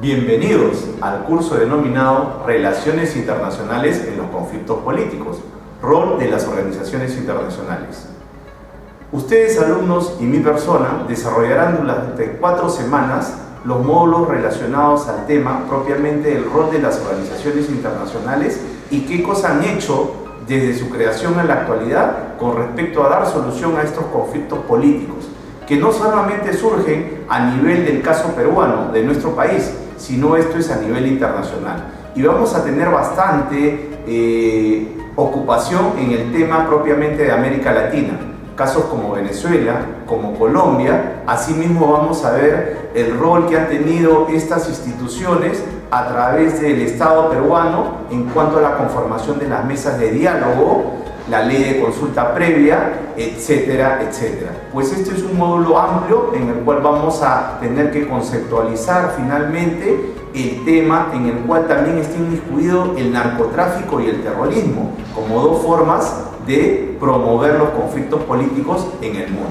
Bienvenidos al curso denominado Relaciones Internacionales en los Conflictos Políticos, rol de las organizaciones internacionales. Ustedes, alumnos y mi persona, desarrollarán durante cuatro semanas los módulos relacionados al tema propiamente el rol de las organizaciones internacionales y qué cosas han hecho desde su creación en la actualidad con respecto a dar solución a estos conflictos políticos, que no solamente surgen a nivel del caso peruano, de nuestro país, sino esto es a nivel internacional. Y vamos a tener bastante eh, ocupación en el tema propiamente de América Latina, casos como Venezuela, como Colombia, asimismo vamos a ver el rol que han tenido estas instituciones a través del Estado peruano en cuanto a la conformación de las mesas de diálogo, la ley de consulta previa, etcétera, etcétera. Pues este es un módulo amplio en el cual vamos a tener que conceptualizar finalmente el tema en el cual también está inmiscuido el narcotráfico y el terrorismo como dos formas de promover los conflictos políticos en el mundo.